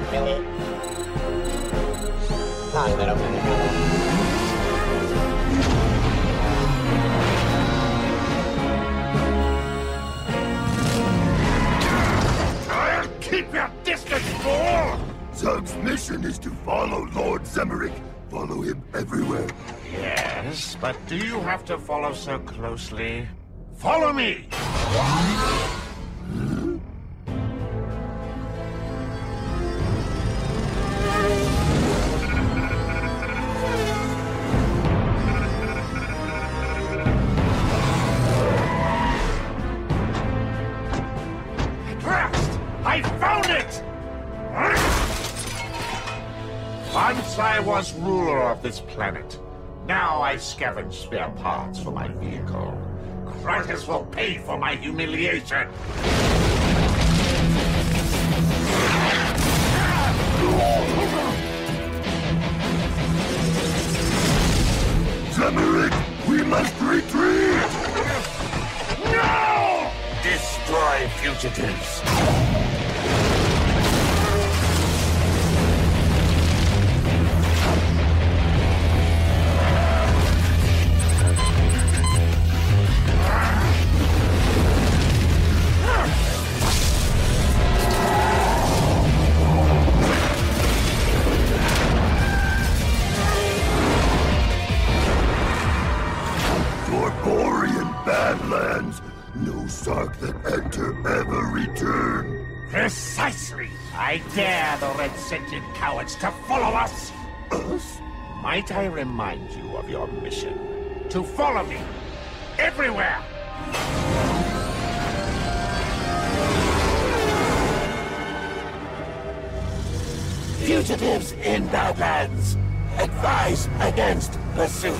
down, really. Not. Keep your distance, fool! Zug's mission is to follow Lord Zemerik. Follow him everywhere. Yes, but do you have to follow so closely? Follow me! Of this planet. Now I scavenge spare parts for my vehicle. Krytus will pay for my humiliation. Zemerik, we must retreat! No! Destroy fugitives. Cowards to follow us. Us? Might I remind you of your mission? To follow me. Everywhere. Fugitives in Badlands. Advise against pursuit.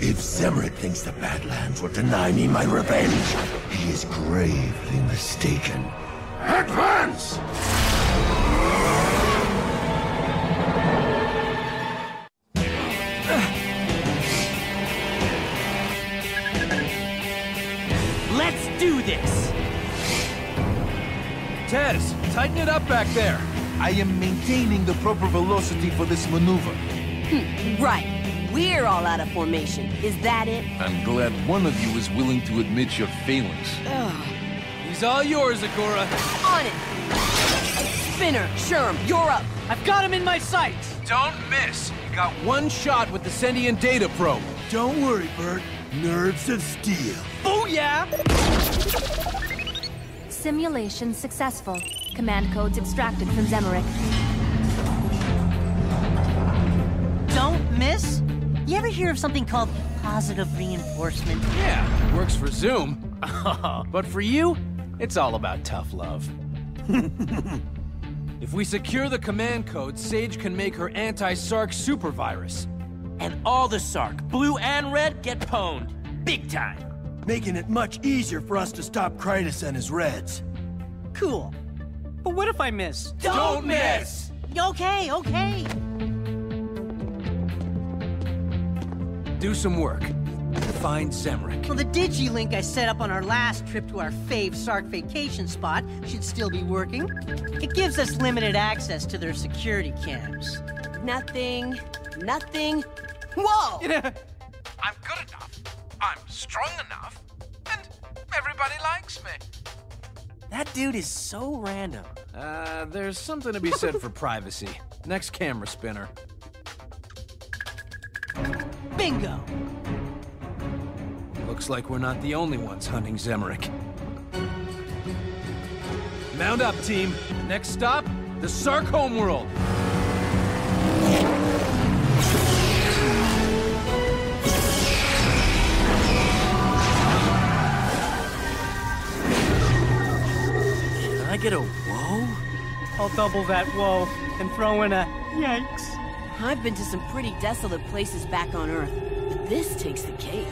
If Zemerik thinks the Badlands will deny me my revenge, he is gravely mistaken. Advance! Back there. I am maintaining the proper velocity for this maneuver. Hmm, right. We're all out of formation. Is that it? I'm glad one of you is willing to admit your failings. He's all yours, Agura. On it! Spinner, Sherm, you're up. I've got him in my sights! Don't miss. You got one shot with the Sentient Data Probe. Don't worry, Vert. Nerves of steel. Oh yeah! Simulation successful. Command codes extracted from Zemerik. Don't miss? You ever hear of something called positive reinforcement? Yeah, it works for Zoom. but for you, it's all about tough love. if we secure the command code, Sage can make her anti-Sark super virus. And all the Sark, blue and red, get pwned. Big time. making it much easier for us to stop Krytus and his Reds. Cool. But what if I miss? Don't miss! Okay, okay. Do some work. Find Zemerik. Well, the digi-link I set up on our last trip to our fave Sark vacation spot should still be working. It gives us limited access to their security cams. Nothing. Nothing. Whoa! I'm good enough. I'm strong enough. And everybody likes me. That dude is so random. Uh, there's something to be said for privacy. Next camera spinner. Bingo! Looks like we're not the only ones hunting Zemerik. Mount up, team. Next stop, the Sark homeworld. I get a whoa? I'll double that whoa and throw in a yikes. I've been to some pretty desolate places back on Earth, but this takes the cake.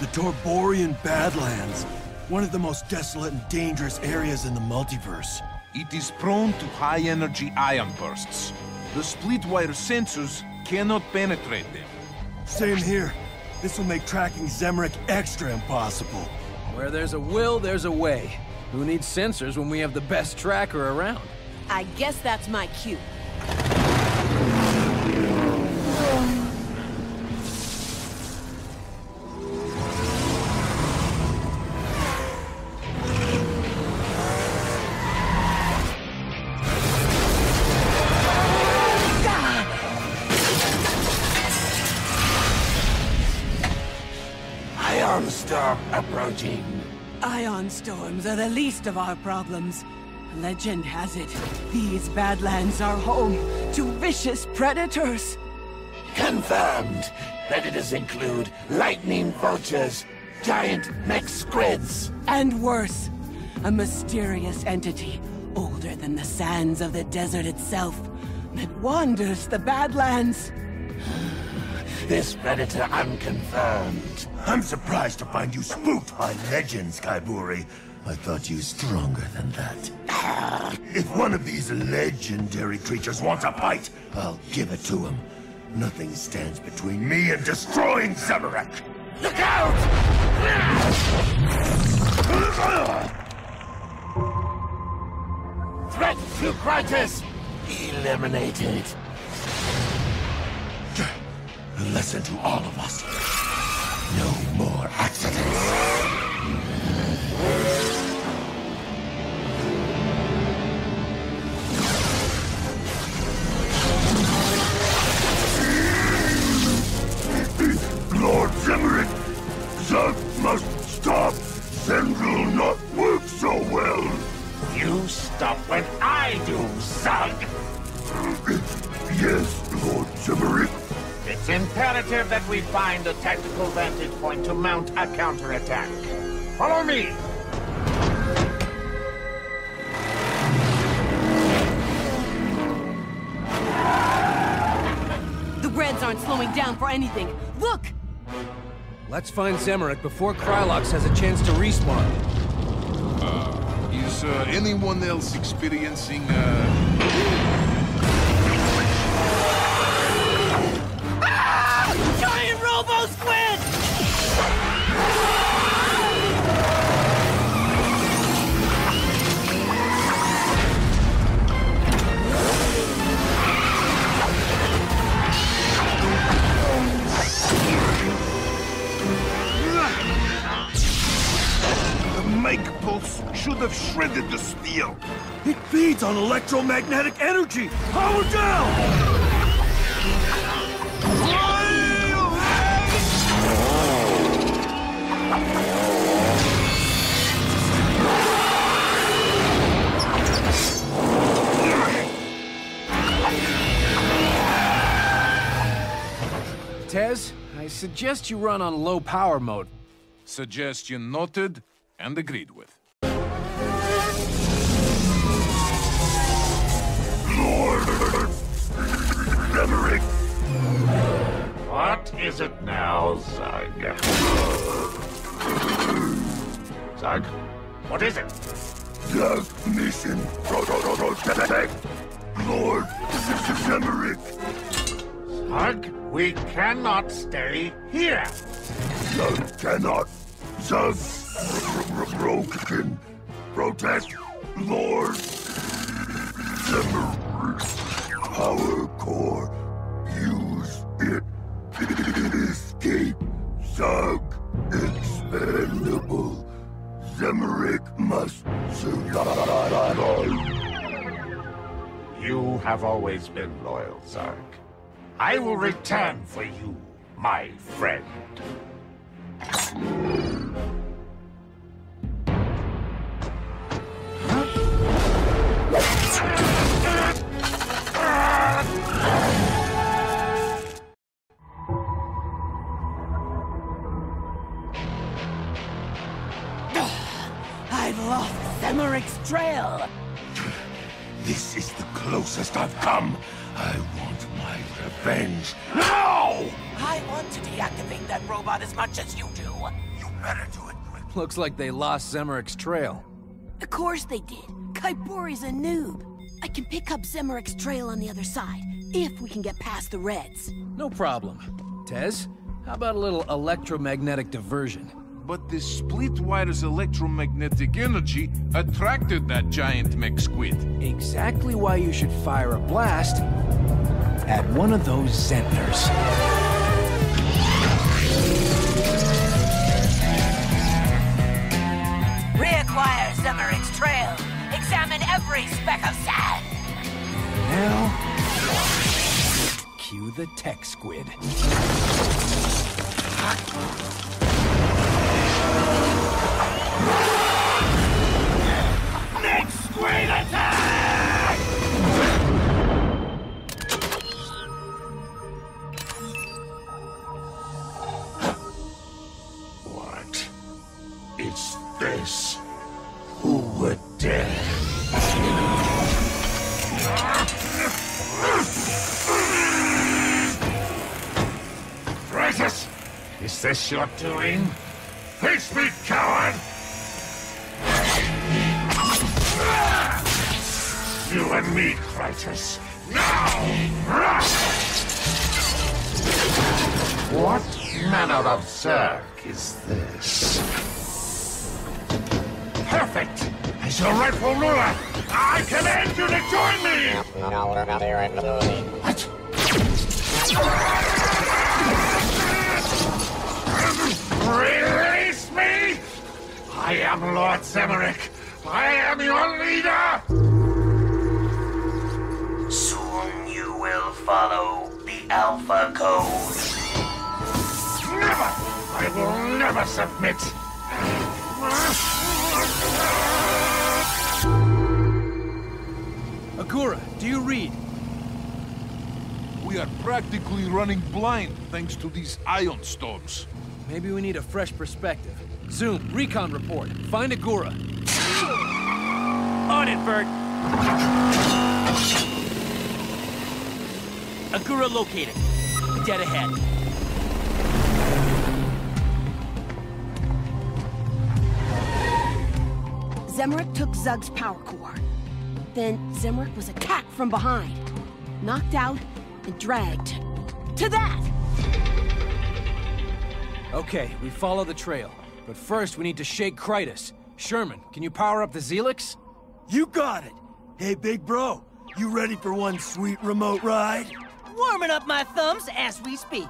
The Torborian Badlands, one of the most desolate and dangerous areas in the multiverse. It is prone to high-energy ion bursts. The split-wire sensors cannot penetrate them. Same here. This will make tracking Zemerik extra impossible. Where there's a will, there's a way. Who needs sensors when we have the best tracker around? I guess that's my cue. Ion storm approaching. Ion storms are the least of our problems. Legend has it, these Badlands are home to vicious predators. Confirmed. Predators include lightning vultures, giant mech squids. And worse, a mysterious entity older than the sands of the desert itself that wanders the Badlands. This predator unconfirmed. I'm surprised to find you spooked by legends, Kaiburi. I thought you stronger than that. If one of these legendary creatures wants a fight, I'll give it to him. Nothing stands between me and destroying Zemerik. Look out! Threat to Krytus! Eliminated. Lesson to all of us. No more we find a tactical vantage point to mount a counterattack. Follow me! The Reds aren't slowing down for anything. Look! Let's find Zemerik before Krylox has a chance to respawn. Is uh, anyone else experiencing uh, should have shredded the steel. It feeds on electromagnetic energy! Power down! Tez, I suggest you run on low power mode. suggestion noted and agreed with? What is it now, Zug? Zug? What is it? Zug mission protect Lord Zemerik. Zug, we cannot stay here. Zug cannot. Zug broken. Protect Lord Zemerik. Power core. Use it. Escape. Zug. Expendable. Zemerik must survive. You have always been loyal, Zark. I will return for you, my friend. Come. I want my revenge now! I want to deactivate that robot as much as you do. You better do it. Looks like they lost Zemerik's trail. Of course they did. Kaibori's a noob. I can pick up Zemerik's trail on the other side, if we can get past the Reds. No problem. Tez, how about a little electromagnetic diversion? But the split wire's electromagnetic energy attracted that giant mech squid. Exactly why you should fire a blast at one of those Zentners. Reacquire Zemerik's trail. Examine every speck of sand. Now, cue the tech squid. Is this? Your doing? Face me, coward! You and me, Krytus. Now! What manner of Zerg is this? Perfect! As your rightful ruler, I command you to join me! What? Me! I am Lord Zemerik. I am your leader! Soon you will follow the Alpha Code. Never! I will never submit! Agura, do you read? We are practically running blind thanks to these ion storms. Maybe we need a fresh perspective. Zoom, recon report. Find Agura. On it, Vert. Agura located. Dead ahead. Zemerik took Zug's power core. Then Zemerik was attacked from behind, knocked out, and dragged. To that! Okay, we follow the trail. But first, we need to shake Krytus. Sherman, can you power up the Zelix? You got it! Hey, big bro, you ready for one sweet remote ride? Warming up my thumbs as we speak.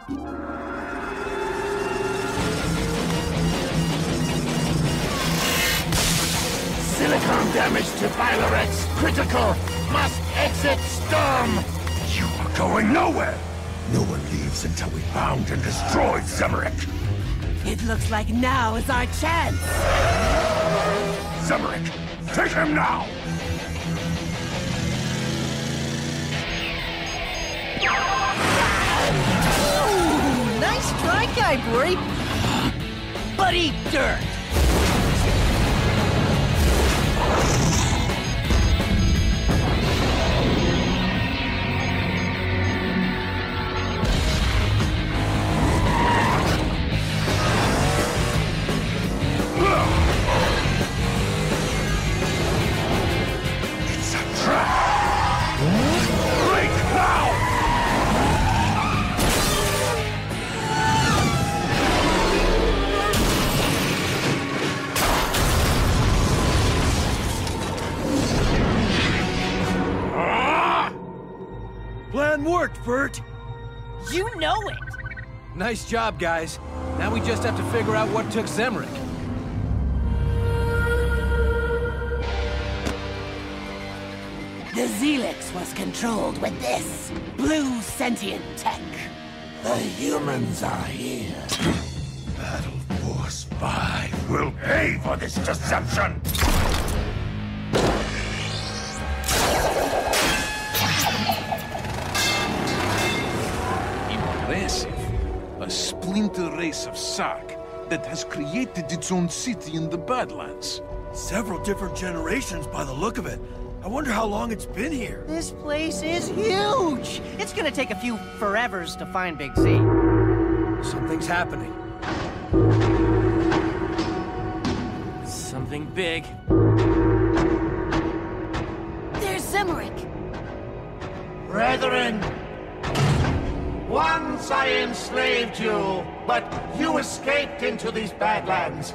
Silicon damage to Pylorex. Critical. Must exit storm. You are going nowhere! No one leaves until we found and destroyed Zemerik! It looks like now is our chance. Zemerik, take him now! Ooh, nice try, Guybrush. But eat dirt. Nice job, guys. Now we just have to figure out what took Zemerik. The Zelix was controlled with this blue sentient tech. The humans are here. Battle Force 5 will pay for this deception! Impressive. A splinter race of Sark that has created its own city in the Badlands. Several different generations by the look of it. I wonder how long it's been here. This place is huge. It's gonna take a few forevers to find Big Z. Something's happening. Something big. There's Zemerik! Brethren, Once I enslaved you, but you escaped into these Badlands.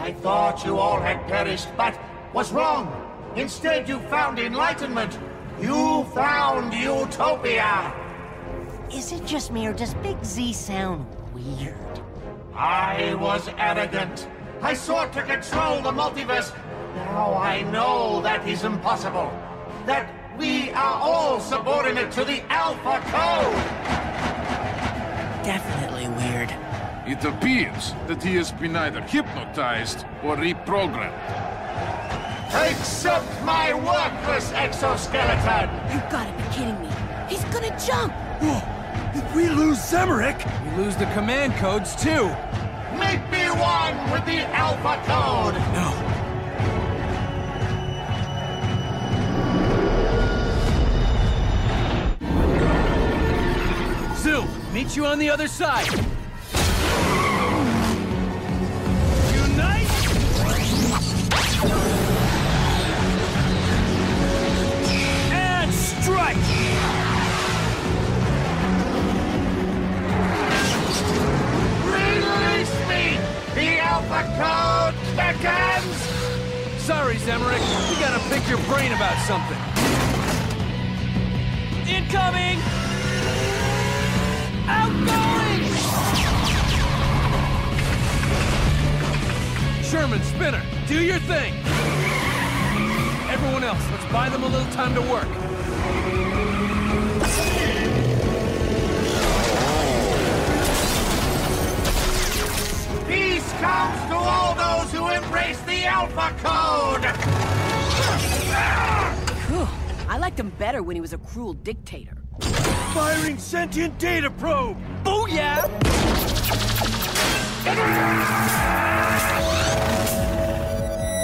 I thought you all had perished, but was wrong. Instead, you found enlightenment. You found utopia. Is it just me, or does Big Z sound weird? I was arrogant. I sought to control the multiverse. Now I know that is impossible. That we are all subordinate to the Alpha Code. Definitely weird. It appears that he has been either hypnotized or reprogrammed. Accept my worthless exoskeleton! You've gotta be kidding me. He's gonna jump! Whoa! If we lose Zemerik... We lose the command codes, too! Make me one with the Alpha Code! No. Zoom, meet you on the other side! Unite! And strike! Release me! The Alpha Code beckons! Sorry, Zemerik. We gotta pick your brain about something. Incoming! Outgoing! Sherman, Spinner, do your thing! Everyone else, let's buy them a little time to work. Peace comes to all those who embrace the Alpha Code! Whew. I liked him better when he was a cruel dictator. Firing sentient data probe! Oh, Booyah!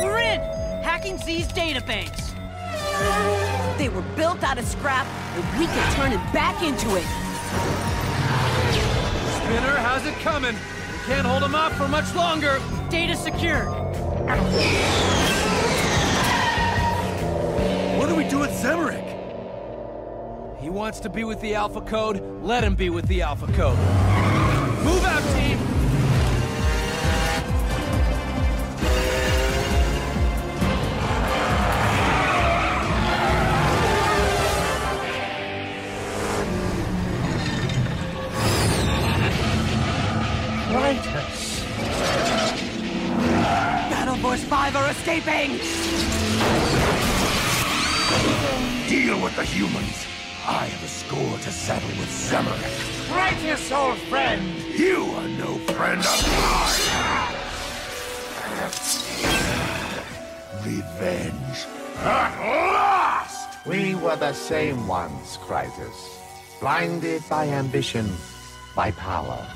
We're in! Hacking Z's database. They were built out of scrap, and we can turn it back into it. Spinner, how's it coming? We can't hold them off for much longer. Data secured. What do we do with Zemerik? He wants to be with the Alpha Code. Let him be with the Alpha Code. Move out, team! Titus! Battle Force 5 are escaping! Deal with the humans. I have a score to settle with Zemerik. Righteous old friend! You are no friend of mine! Revenge. At last! We were the same ones, Krytus. Blinded by ambition, by power.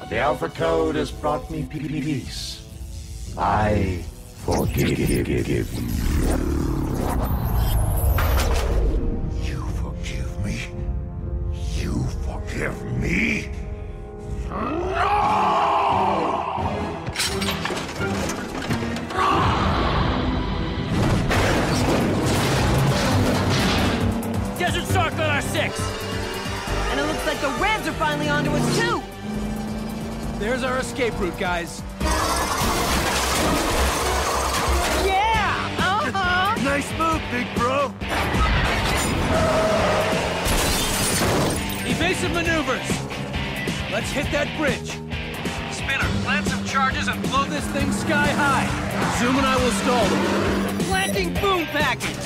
But the Alpha Code has brought me peace. I forgive you. You me? No! Desert Sark on our six! And it looks like the Reds are finally onto us, too! There's our escape route, guys. Yeah! Uh-huh! Nice move, big bro! Evasive maneuvers. Let's hit that bridge. Spinner, plant some charges and blow this thing sky high. Zoom and I will stall. Planting boom packets.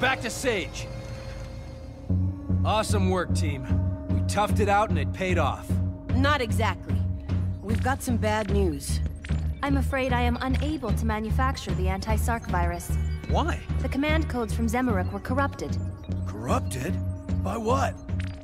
Back to Sage. Awesome work, team. We toughed it out and it paid off. Not exactly. We've got some bad news. I'm afraid I am unable to manufacture the anti-Sark virus. Why? The command codes from Zemerik were corrupted. Corrupted? By what?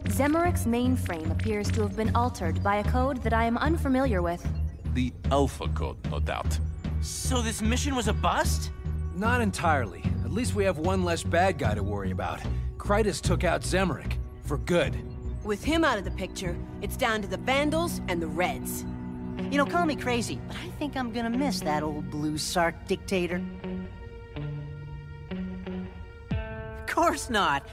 Zemerik's mainframe appears to have been altered by a code that I am unfamiliar with. The Alpha Code, no doubt. So this mission was a bust? Not entirely. At least we have one less bad guy to worry about. Krytus took out Zemerik. For good. With him out of the picture, it's down to the Vandals and the Reds. You know, call me crazy, but I think I'm gonna miss that old blue Sark dictator. Of course not.